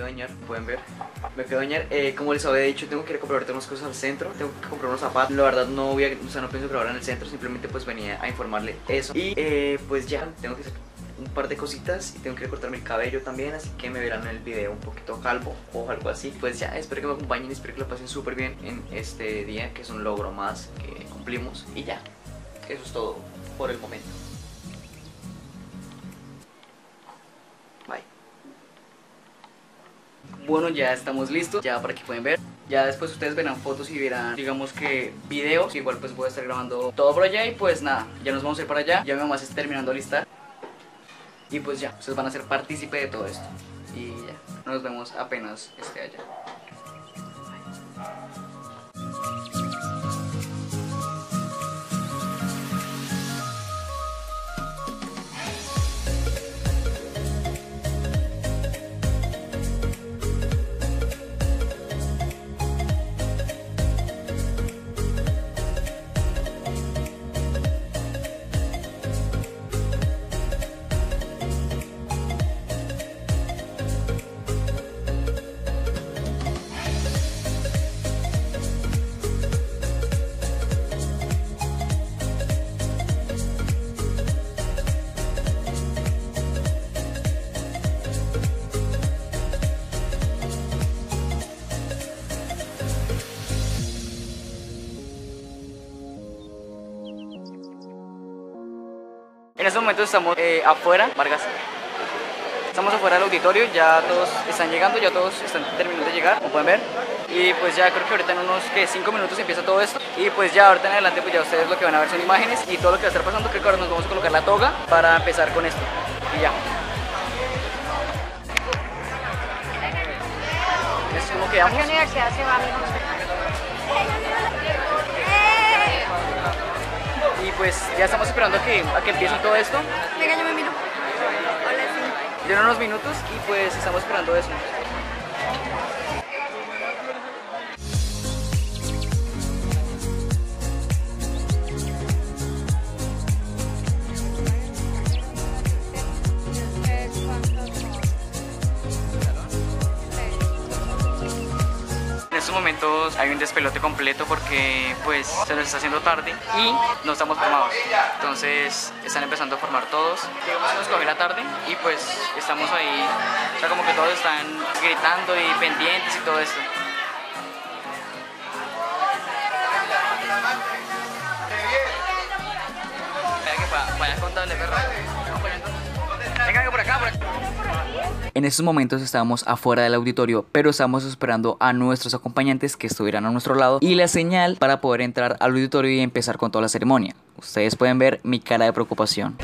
dañar, pueden ver. Me de dañar. Eh, como les había dicho, tengo que ir a comprar unas cosas al centro. Tengo que comprar unos zapatos. La verdad no voy a, o sea, no pienso grabar en el centro. Simplemente pues venía a informarle eso. Y eh, pues ya, tengo que hacer un par de cositas y tengo que cortarme el cabello también, así que me verán en el video un poquito calvo o algo así. Pues ya, espero que me acompañen, espero que lo pasen súper bien en este día, que es un logro más que cumplimos. Y ya, eso es todo por el momento. Bueno, ya estamos listos, ya para que pueden ver. Ya después ustedes verán fotos y verán, digamos que videos. Igual pues voy a estar grabando todo por allá y pues nada, ya nos vamos a ir para allá. Ya mi mamá se está terminando de listar. Y pues ya, ustedes van a ser partícipe de todo esto. Y ya, nos vemos apenas esté allá. En este momento estamos eh, afuera, Vargas. Estamos afuera del auditorio, ya todos están llegando, ya todos están terminando de llegar, como pueden ver. Y pues ya creo que ahorita en unos 5 minutos empieza todo esto. Y pues ya ahorita en adelante pues ya ustedes lo que van a ver son imágenes y todo lo que va a estar pasando. Creo que ahora nos vamos a colocar la toga para empezar con esto. Y ya. ¿Es como quedamos? ¿A? Pues ya estamos esperando a que, a que empiece todo esto. Venga, yo me miro. Hola, sí. Dieron unos minutos y pues estamos esperando eso. Momentos hay un despelote completo porque pues se nos está haciendo tarde y no estamos formados. Entonces están empezando a formar todos. Llegamos a la tarde y pues estamos ahí, o sea como que todos están gritando y pendientes y todo esto. Vaya que pa- vaya contable, perro. Venga, por acá, por acá. En estos momentos estábamos afuera del auditorio, pero estamos esperando a nuestros acompañantes que estuvieran a nuestro lado y la señal para poder entrar al auditorio y empezar con toda la ceremonia. Ustedes pueden ver mi cara de preocupación.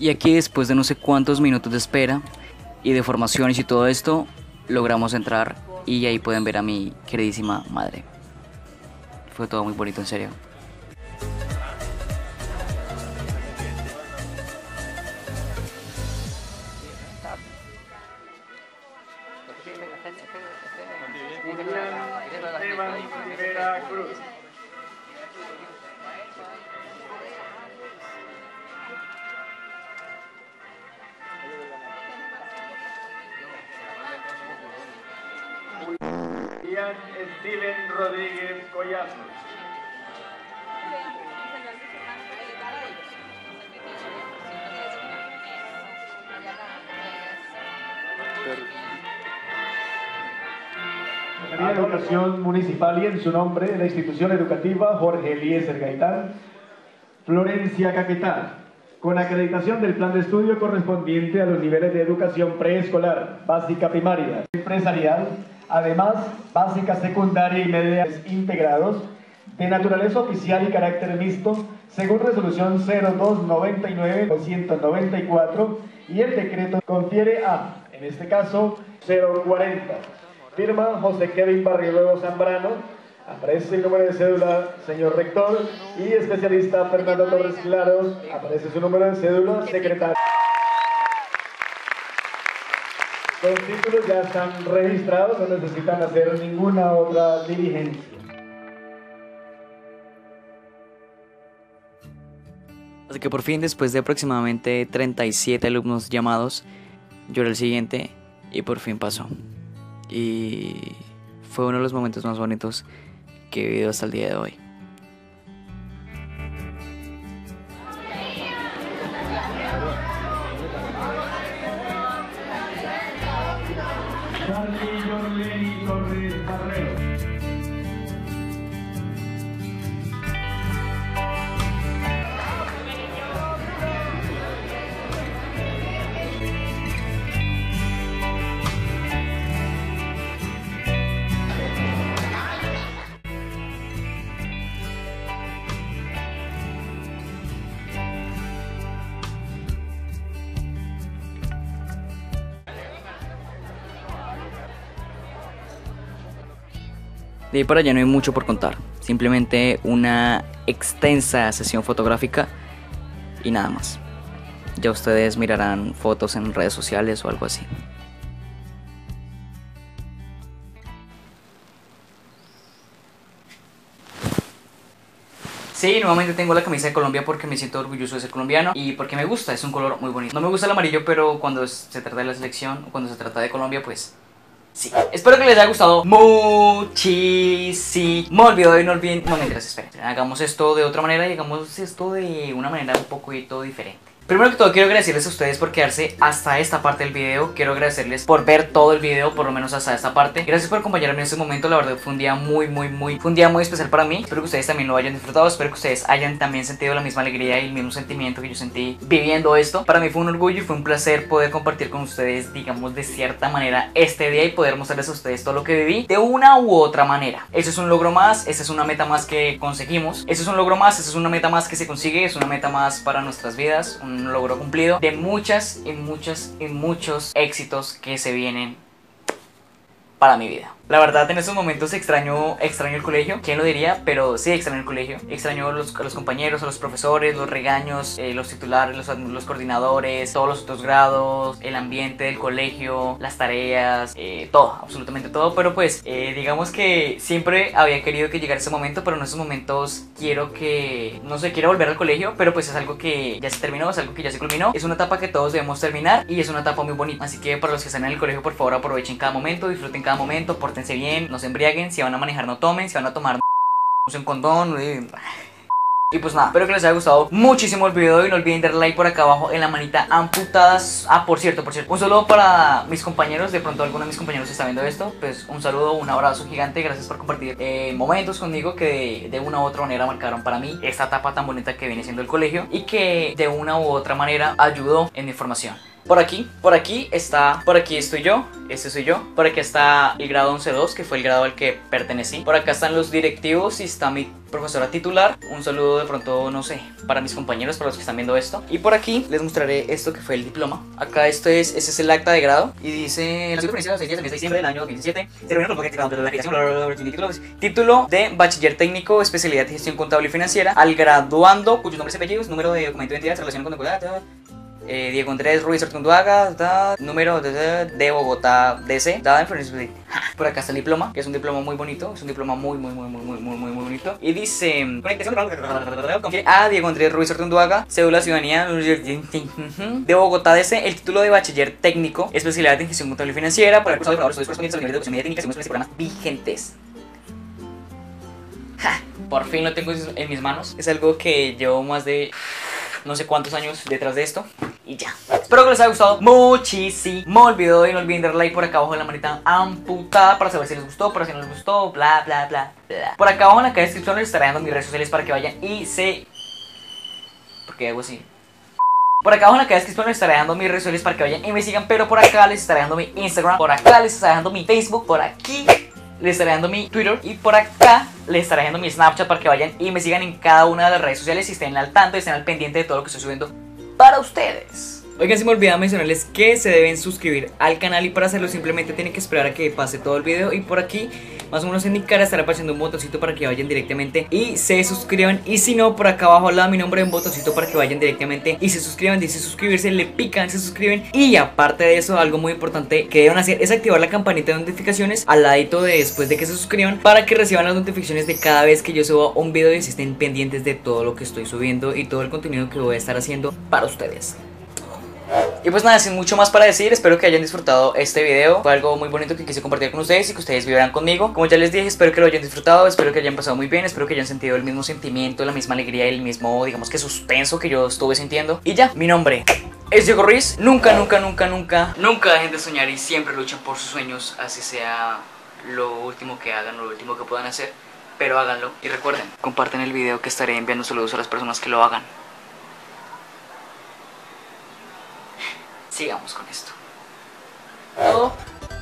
Y aquí después de no sé cuántos minutos de espera y de formaciones y todo esto, logramos entrar y ahí pueden ver a mi queridísima madre. Fue todo muy bonito, en serio. Ian Steven Rodríguez Collazos. De Educación Municipal y en su nombre la institución educativa Jorge Eliezer Gaitán, Florencia Caquetá, con acreditación del plan de estudio correspondiente a los niveles de educación preescolar, básica primaria, empresarial, además básica secundaria y media integrados, de naturaleza oficial y carácter mixto, según resolución 0299-294 y el decreto confiere a, en este caso, 040. Firma José Kevin Barriluego Zambrano. Aparece el número de cédula, señor rector. Y especialista Fernando Torres Claros. Aparece su número de cédula, secretario. Los títulos ya están registrados, no necesitan hacer ninguna otra diligencia. Así que por fin, después de aproximadamente 37 alumnos llamados, yo era el siguiente y por fin pasó. Y fue uno de los momentos más bonitos que he vivido hasta el día de hoy. De ahí para allá no hay mucho por contar. Simplemente una extensa sesión fotográfica y nada más. Ya ustedes mirarán fotos en redes sociales o algo así. Sí, nuevamente tengo la camisa de Colombia porque me siento orgulloso de ser colombiano y porque me gusta, es un color muy bonito. No me gusta el amarillo, pero cuando se trata de la selección o cuando se trata de Colombia, pues Sí. Espero que les haya gustado muchísimo el video y no olviden... No, mientras, esperen. Hagamos esto de otra manera y hagamos esto de una manera un poquito diferente. Primero que todo quiero agradecerles a ustedes por quedarse hasta esta parte del video. Quiero agradecerles por ver todo el video, por lo menos hasta esta parte. Gracias por acompañarme en este momento, la verdad fue un día muy muy muy Fue un día muy especial para mí. Espero que ustedes también lo hayan disfrutado. Espero que ustedes hayan también sentido la misma alegría y el mismo sentimiento que yo sentí viviendo esto. Para mí fue un orgullo y fue un placer poder compartir con ustedes, digamos de cierta manera este día Y poder mostrarles a ustedes todo lo que viví de una u otra manera. Eso es un logro más, esa es una meta más que conseguimos. Eso es un logro más, esa es una meta más que se consigue Es una meta más para nuestras vidas, logro cumplido de muchas y muchas y muchos éxitos que se vienen para mi vida. La verdad en estos momentos extraño, extraño el colegio, quién lo diría, pero sí extraño el colegio. Extraño los, a los compañeros, a los profesores, los regaños, eh, los titulares, los, los, coordinadores, todos los otros grados, el ambiente del colegio, las tareas, eh, todo, absolutamente todo. Pero pues eh, digamos que siempre había querido que llegara ese momento, pero en estos momentos quiero que, no sé, quiero volver al colegio, pero pues es algo que ya se terminó, es algo que ya se culminó. Es una etapa que todos debemos terminar y es una etapa muy bonita. Así que para los que están en el colegio, por favor aprovechen cada momento, disfruten cada momento, por no se embriaguen, si van a manejar no tomen, si van a tomar usen condón. Y pues nada, espero que les haya gustado muchísimo el video y no olviden darle like por acá abajo en la manita amputadas. Ah, por cierto, por cierto, un saludo para mis compañeros, de pronto alguno de mis compañeros está viendo esto, pues un saludo, un abrazo gigante, gracias por compartir eh, momentos conmigo que de, una u otra manera marcaron para mí esta etapa tan bonita que viene siendo el colegio y que de una u otra manera ayudó en mi formación. Por aquí, por aquí está, por aquí estoy yo, este soy yo. Por aquí está el grado 11-2, que fue el grado al que pertenecí. Por acá están los directivos y está mi profesora titular. Un saludo de pronto, no sé, para mis compañeros, para los que están viendo esto. Y por aquí les mostraré esto que fue el diploma. Acá esto es, ese es el acta de grado y dice la conferencia de 6 días mes de diciembre del año 2017. Se reunió con el título de bachiller técnico, especialidad de gestión contable y financiera al graduando, cuyos nombres y apellidos, número de documento de identidad, relación con eh, Diego Andrés Ruiz Ortunduaga, número de, Bogotá DC, por acá está el diploma, que es un diploma muy bonito, es un diploma muy, muy, muy, muy, muy, muy, muy, bonito. Y dice, a Diego Andrés Ruiz Ortunduaga, cédula ciudadanía de Bogotá DC, el título de bachiller técnico, especialidad en gestión contable y financiera, por el cursado de estudios correspondientes a nivel de educación media técnica según los programas vigentes. por fin lo tengo en mis manos. Es algo que llevo más de no sé cuántos años detrás de esto y ya. Espero que les haya gustado muchísimo el video y no olviden dar like por acá abajo en la manita amputada para saber si les gustó, para si no les gustó, bla bla bla bla. Por acá abajo en la caja de descripción les estaré dando mis redes sociales para que vayan y se... ¿Por qué hago así? Por acá abajo en la caja de descripción les estaré dando mis redes sociales para que vayan y me sigan, pero por acá les estaré dando mi Instagram, por acá les estaré dando mi Facebook, por aquí les estaré dando mi Twitter y por acá les estaré dando mi Snapchat para que vayan y me sigan en cada una de las redes sociales y estén al tanto y estén al pendiente de todo lo que estoy subiendo para ustedes. Oigan, se me olvidaba mencionarles que se deben suscribir al canal y para hacerlo simplemente tienen que esperar a que pase todo el video y por aquí más o menos en mi cara estará apareciendo un botoncito para que vayan directamente y se suscriban. Y si no, por acá abajo al lado de mi nombre un botoncito para que vayan directamente y se suscriban. Dice suscribirse, le pican, se suscriben. Y aparte de eso, algo muy importante que deben hacer es activar la campanita de notificaciones al ladito de después de que se suscriban para que reciban las notificaciones de cada vez que yo suba un video y estén pendientes de todo lo que estoy subiendo y todo el contenido que voy a estar haciendo para ustedes. Y pues nada, sin mucho más para decir, espero que hayan disfrutado este video. Fue algo muy bonito que quise compartir con ustedes y que ustedes vivieran conmigo. Como ya les dije, espero que lo hayan disfrutado, espero que hayan pasado muy bien Espero que hayan sentido el mismo sentimiento, la misma alegría y el mismo, digamos que suspenso que yo estuve sintiendo. Y ya, mi nombre es Diego Ruiz. Nunca, nunca, nunca, nunca, nunca dejen de soñar y siempre luchen por sus sueños Así sea lo último que hagan, lo último que puedan hacer Pero háganlo y recuerden, comparten el video que estaré enviando saludos a las personas que lo hagan sigamos con esto.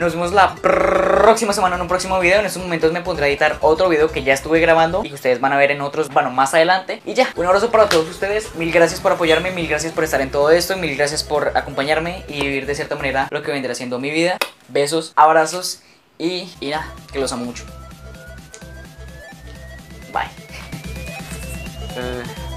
Nos vemos la próxima semana en un próximo video. En estos momentos me pondré a editar otro video que ya estuve grabando y que ustedes van a ver en otros, bueno, más adelante. Y ya, un abrazo para todos ustedes. Mil gracias por apoyarme, mil gracias por estar en todo esto, mil gracias por acompañarme y vivir de cierta manera lo que vendrá siendo mi vida. Besos, abrazos y, y que los amo mucho. Bye. Eh.